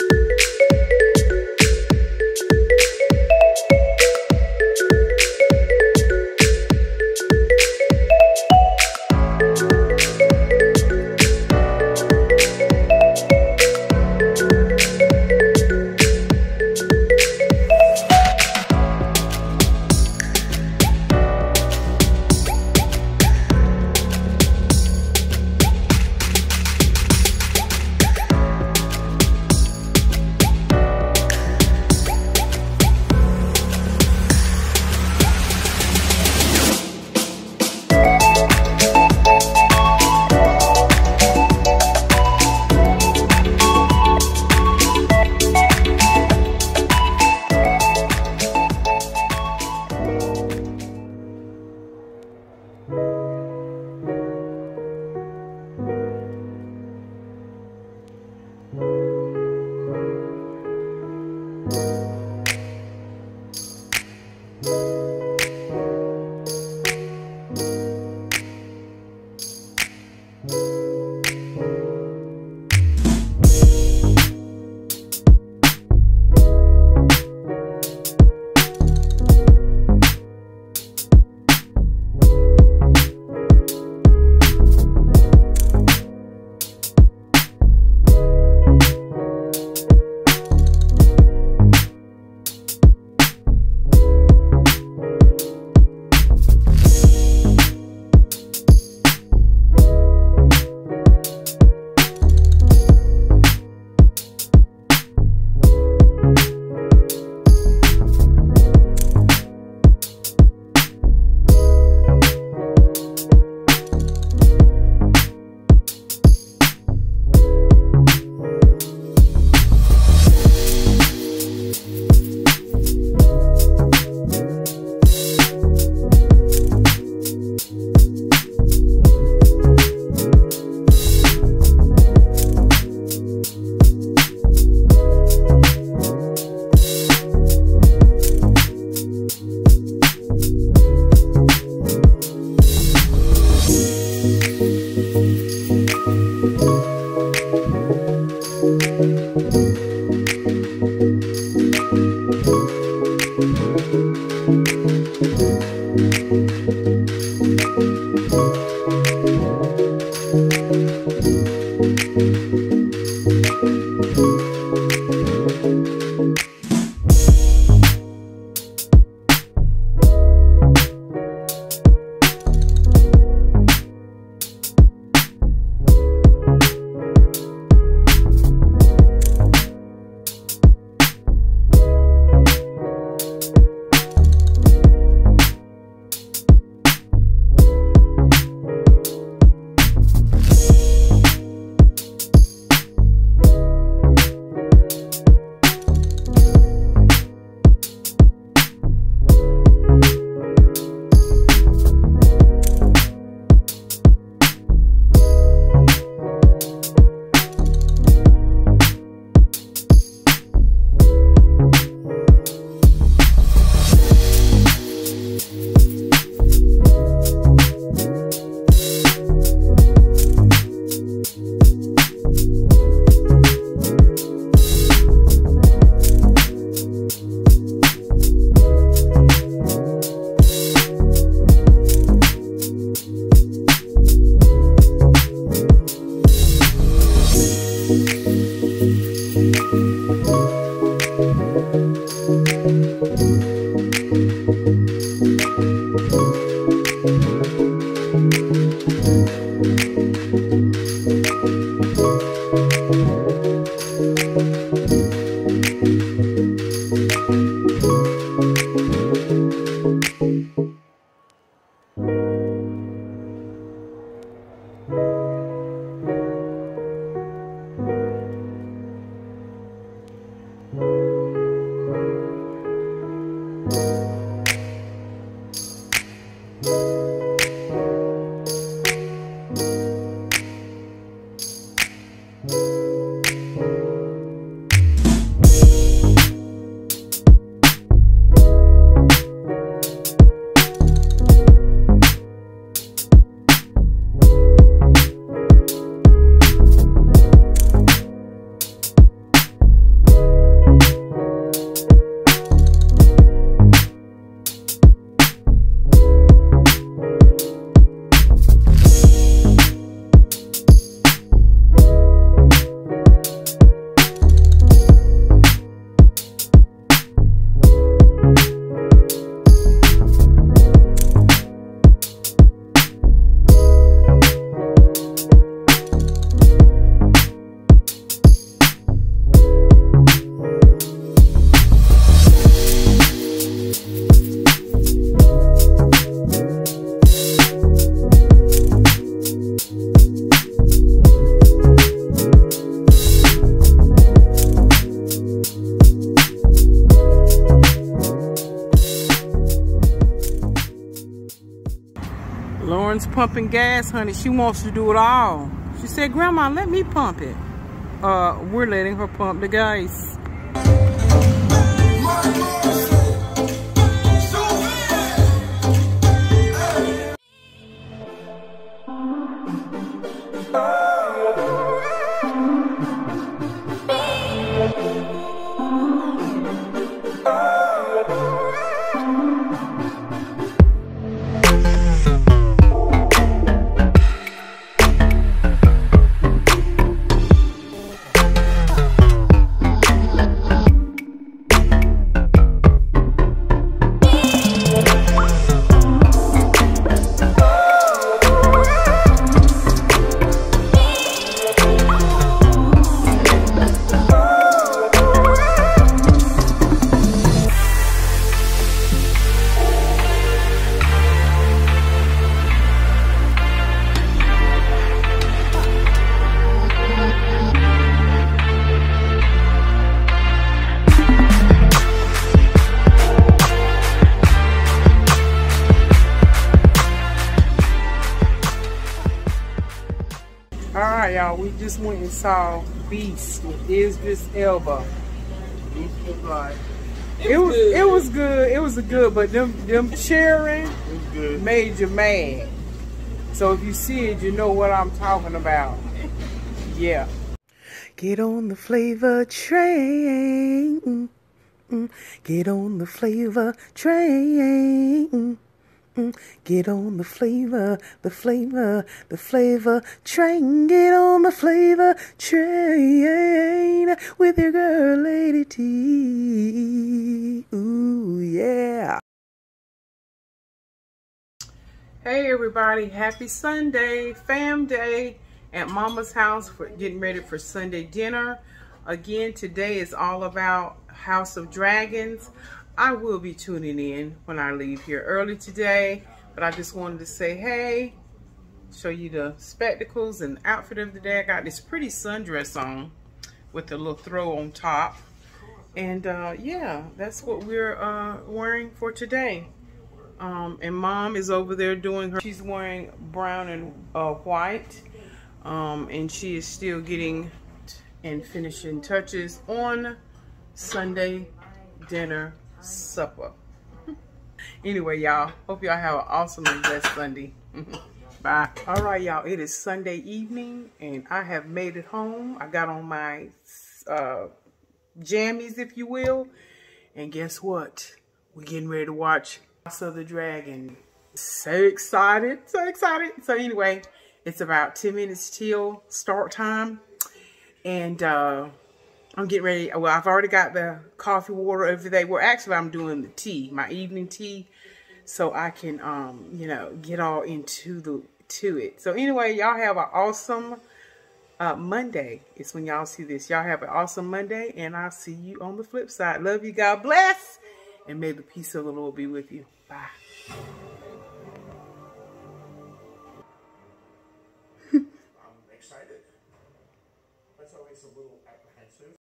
you Pumping gas, honey. She wants to do it all. She said, Grandma, let me pump it. Uh, we're letting her pump the gas. Y'all. We just went and saw Beast with Idris Elba. It was it was good. It was a good, but them them cheering made you mad. So if you see it, you know what I'm talking about. Yeah. Get on the flavor train. Mm, Get on the flavor train. Get on the flavor, the flavor, the flavor train. Get on the flavor train with your girl, Lady T. Ooh, yeah. Hey, everybody. Happy Sunday, fam day at Mama's house for getting ready for Sunday dinner. Again, today is all about House of Dragons. I will be tuning in when I leave here early today, but I just wanted to say, hey, show you the spectacles and outfit of the day. I got this pretty sundress on with a little throw on top. And uh, yeah, that's what we're uh, wearing for today. Um, and mom is over there doing her, she's wearing brown and uh, white. Um, and she is still getting and finishing touches on Sunday dinner supper. anyway, y'all, hope y'all have an awesome and blessed Sunday. Bye. All right, y'all, it is Sunday evening and I have made it home. I got on my uh, jammies, if you will. And guess what? We're getting ready to watch House of the Dragon. So excited, so excited. So anyway, it's about 10 minutes till start time. And uh, I'm getting ready. Well, I've already got the coffee water over there. Well, actually, I'm doing the tea, my evening tea, so I can, um, you know, get all into the to it. So anyway, y'all have an awesome uh, Monday. It's when y'all see this. Y'all have an awesome Monday, and I'll see you on the flip side. Love you. God bless, and may the peace of the Lord be with you. Bye.